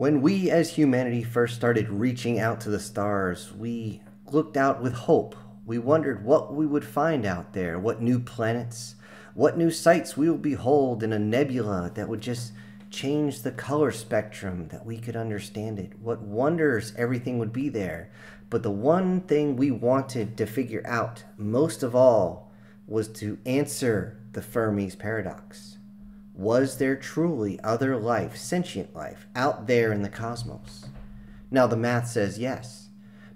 When we as humanity first started reaching out to the stars, we looked out with hope. We wondered what we would find out there, what new planets, what new sights we would behold in a nebula that would just change the color spectrum that we could understand it, what wonders everything would be there. But the one thing we wanted to figure out most of all was to answer the Fermi's paradox. Was there truly other life, sentient life, out there in the cosmos? Now, the math says yes,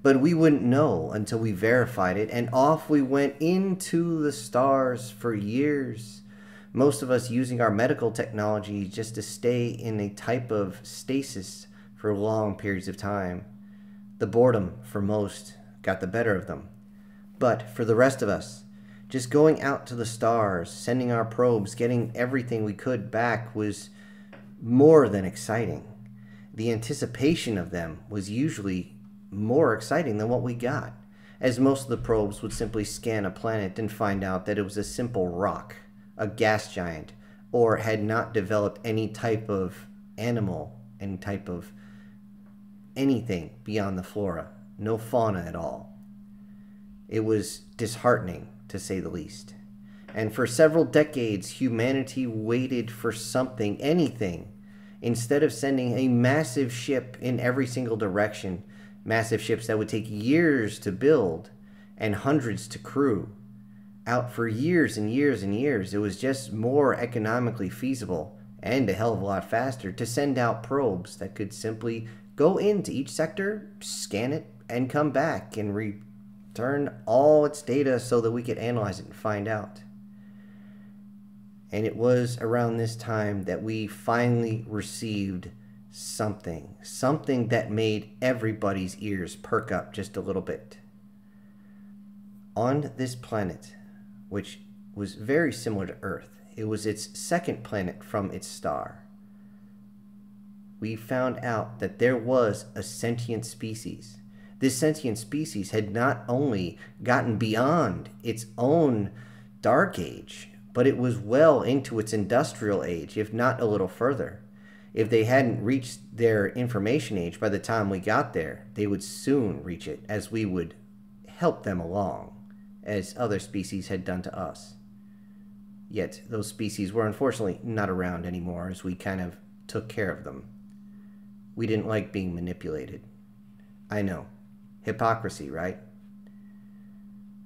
but we wouldn't know until we verified it, and off we went into the stars for years. Most of us using our medical technology just to stay in a type of stasis for long periods of time. The boredom, for most, got the better of them. But for the rest of us, just going out to the stars, sending our probes, getting everything we could back was more than exciting. The anticipation of them was usually more exciting than what we got, as most of the probes would simply scan a planet and find out that it was a simple rock, a gas giant, or had not developed any type of animal, any type of anything beyond the flora, no fauna at all. It was disheartening to say the least. And for several decades, humanity waited for something, anything, instead of sending a massive ship in every single direction, massive ships that would take years to build and hundreds to crew. Out for years and years and years, it was just more economically feasible and a hell of a lot faster to send out probes that could simply go into each sector, scan it, and come back and re Turn all its data so that we could analyze it and find out. And it was around this time that we finally received something, something that made everybody's ears perk up just a little bit. On this planet, which was very similar to Earth, it was its second planet from its star. We found out that there was a sentient species this sentient species had not only gotten beyond its own dark age, but it was well into its industrial age, if not a little further. If they hadn't reached their information age by the time we got there, they would soon reach it as we would help them along, as other species had done to us. Yet those species were unfortunately not around anymore as we kind of took care of them. We didn't like being manipulated. I know. Hypocrisy, right?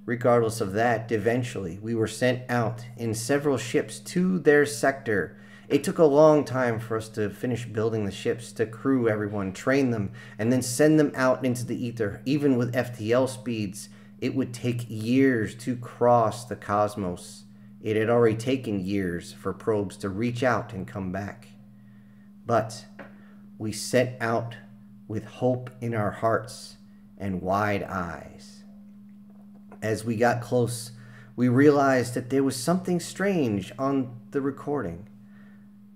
Regardless of that, eventually we were sent out in several ships to their sector. It took a long time for us to finish building the ships, to crew everyone, train them, and then send them out into the ether. Even with FTL speeds, it would take years to cross the cosmos. It had already taken years for probes to reach out and come back. But we set out with hope in our hearts and wide eyes. As we got close, we realized that there was something strange on the recording.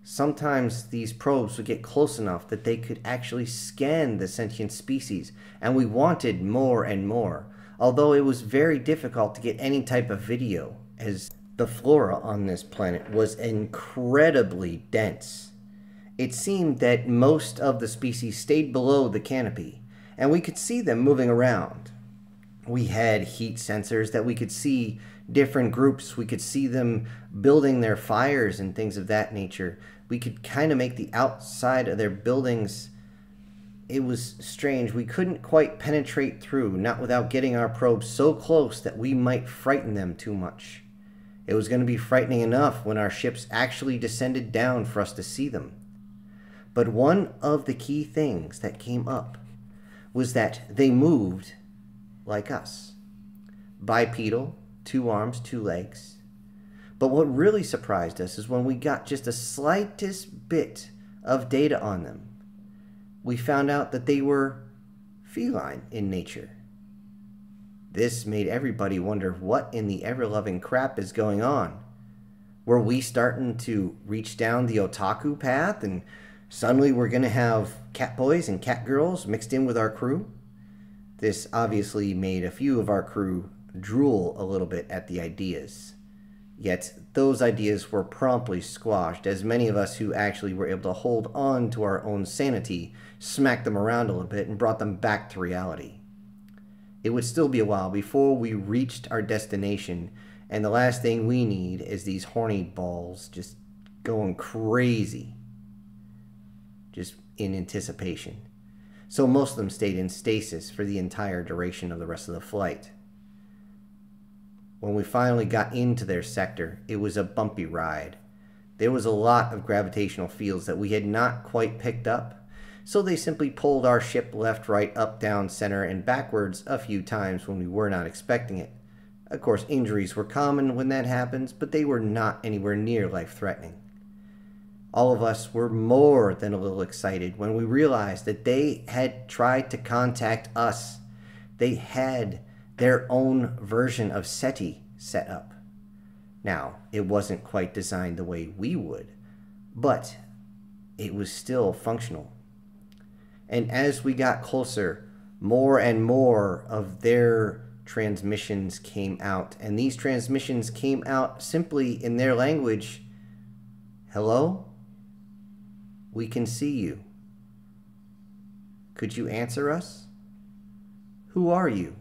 Sometimes these probes would get close enough that they could actually scan the sentient species, and we wanted more and more, although it was very difficult to get any type of video, as the flora on this planet was incredibly dense. It seemed that most of the species stayed below the canopy, and we could see them moving around. We had heat sensors that we could see different groups. We could see them building their fires and things of that nature. We could kind of make the outside of their buildings. It was strange. We couldn't quite penetrate through, not without getting our probe so close that we might frighten them too much. It was going to be frightening enough when our ships actually descended down for us to see them. But one of the key things that came up was that they moved like us bipedal, two arms, two legs. But what really surprised us is when we got just the slightest bit of data on them, we found out that they were feline in nature. This made everybody wonder what in the ever loving crap is going on. Were we starting to reach down the otaku path and Suddenly, we're going to have cat boys and cat girls mixed in with our crew. This obviously made a few of our crew drool a little bit at the ideas. Yet those ideas were promptly squashed, as many of us who actually were able to hold on to our own sanity smacked them around a little bit and brought them back to reality. It would still be a while before we reached our destination, and the last thing we need is these horny balls just going crazy, just in anticipation. So most of them stayed in stasis for the entire duration of the rest of the flight. When we finally got into their sector, it was a bumpy ride. There was a lot of gravitational fields that we had not quite picked up, so they simply pulled our ship left, right, up, down, center, and backwards a few times when we were not expecting it. Of course, injuries were common when that happens, but they were not anywhere near life threatening. All of us were more than a little excited when we realized that they had tried to contact us. They had their own version of SETI set up. Now, it wasn't quite designed the way we would, but it was still functional. And as we got closer, more and more of their transmissions came out. And these transmissions came out simply in their language Hello? We can see you. Could you answer us? Who are you?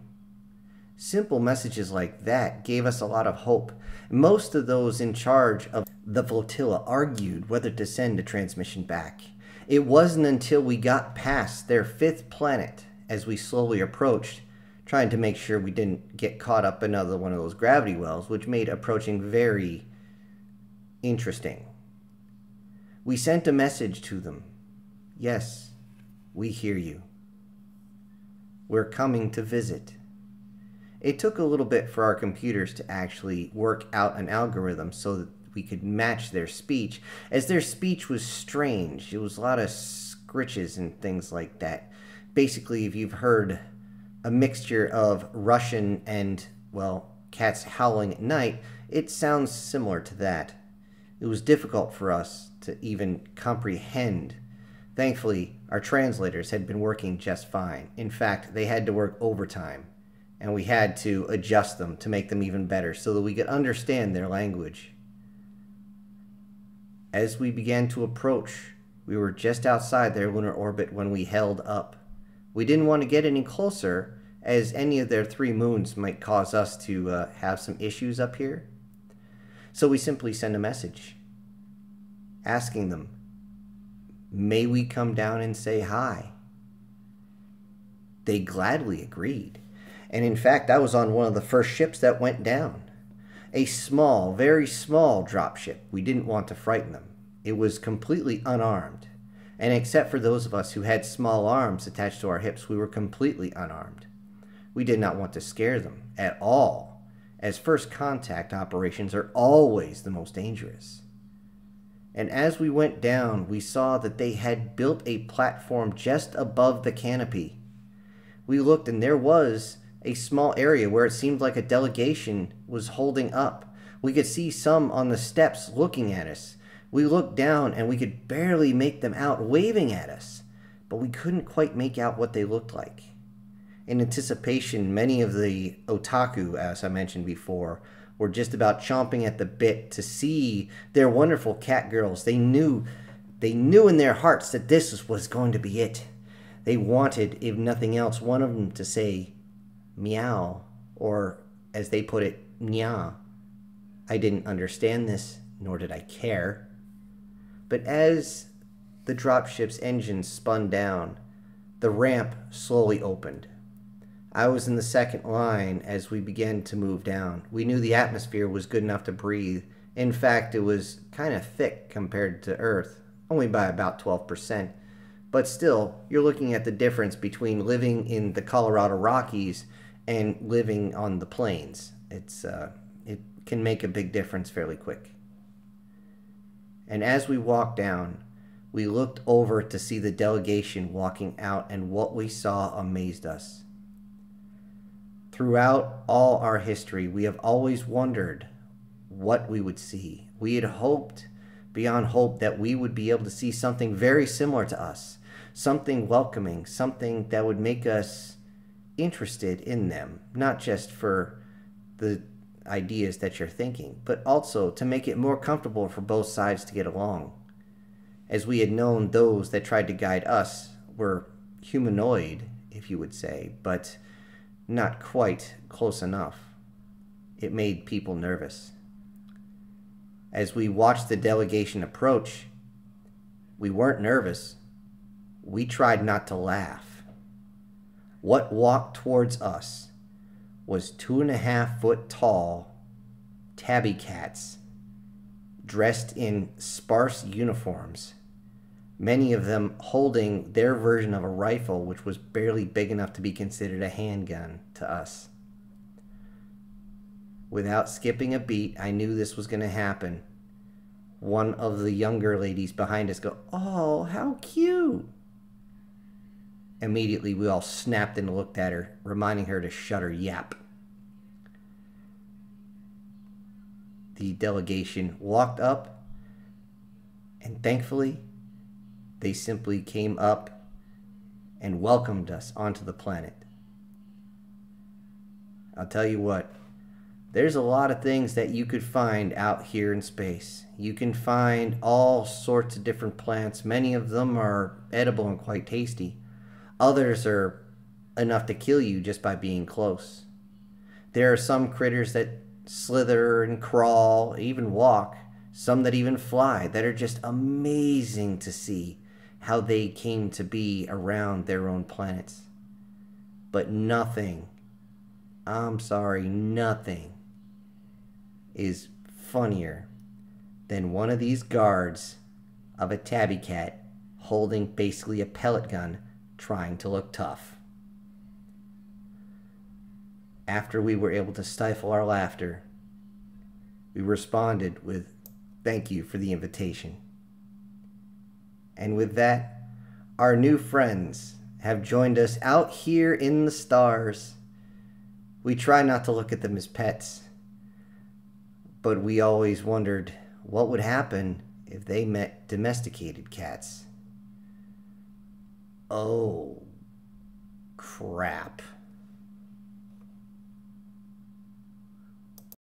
Simple messages like that gave us a lot of hope. Most of those in charge of the flotilla argued whether to send a transmission back. It wasn't until we got past their fifth planet as we slowly approached, trying to make sure we didn't get caught up in another one of those gravity wells, which made approaching very interesting. We sent a message to them. Yes, we hear you. We're coming to visit. It took a little bit for our computers to actually work out an algorithm so that we could match their speech, as their speech was strange. It was a lot of scritches and things like that. Basically, if you've heard a mixture of Russian and, well, cats howling at night, it sounds similar to that. It was difficult for us to even comprehend. Thankfully, our translators had been working just fine. In fact, they had to work overtime and we had to adjust them to make them even better so that we could understand their language. As we began to approach, we were just outside their lunar orbit when we held up. We didn't want to get any closer, as any of their three moons might cause us to uh, have some issues up here. So we simply send a message asking them, May we come down and say hi? They gladly agreed. And in fact, I was on one of the first ships that went down. A small, very small dropship. We didn't want to frighten them. It was completely unarmed. And except for those of us who had small arms attached to our hips, we were completely unarmed. We did not want to scare them at all, as first contact operations are always the most dangerous. And as we went down, we saw that they had built a platform just above the canopy. We looked, and there was a small area where it seemed like a delegation was holding up. We could see some on the steps looking at us. We looked down and we could barely make them out waving at us, but we couldn't quite make out what they looked like. In anticipation, many of the otaku, as I mentioned before, were just about chomping at the bit to see their wonderful cat girls. They knew they knew in their hearts that this was going to be it. They wanted, if nothing else, one of them to say, meow, or as they put it, nya. I didn't understand this, nor did I care. But as the dropship's engine spun down, the ramp slowly opened. I was in the second line as we began to move down. We knew the atmosphere was good enough to breathe. In fact, it was kind of thick compared to Earth, only by about 12%. But still, you're looking at the difference between living in the Colorado Rockies and living on the plains. It's uh, it can make a big difference fairly quick. And as we walked down, we looked over to see the delegation walking out, and what we saw amazed us. Throughout all our history, we have always wondered what we would see. We had hoped beyond hope that we would be able to see something very similar to us, something welcoming, something that would make us interested in them, not just for the ideas that you're thinking, but also to make it more comfortable for both sides to get along. As we had known, those that tried to guide us were humanoid, if you would say, but not quite close enough. It made people nervous. As we watched the delegation approach, we weren't nervous. We tried not to laugh. What walked towards us was two and a half foot tall tabby cats dressed in sparse uniforms, many of them holding their version of a rifle, which was barely big enough to be considered a handgun to us. Without skipping a beat, I knew this was going to happen. One of the younger ladies behind us go, "Oh, how cute!" Immediately, we all snapped and looked at her, reminding her to shut her yap. The delegation walked up, and thankfully, they simply came up and welcomed us onto the planet. I'll tell you what, there's a lot of things that you could find out here in space. You can find all sorts of different plants. Many of them are edible and quite tasty. Others are enough to kill you just by being close. There are some critters that slither and crawl, even walk, some that even fly, that are just amazing to see how they came to be around their own planets. But nothing, I'm sorry, nothing is funnier than one of these guards of a tabby cat holding basically a pellet gun trying to look tough. After we were able to stifle our laughter, we responded with, Thank you for the invitation. And with that, our new friends have joined us out here in the stars. We try not to look at them as pets, but we always wondered what would happen if they met domesticated cats. Oh, crap.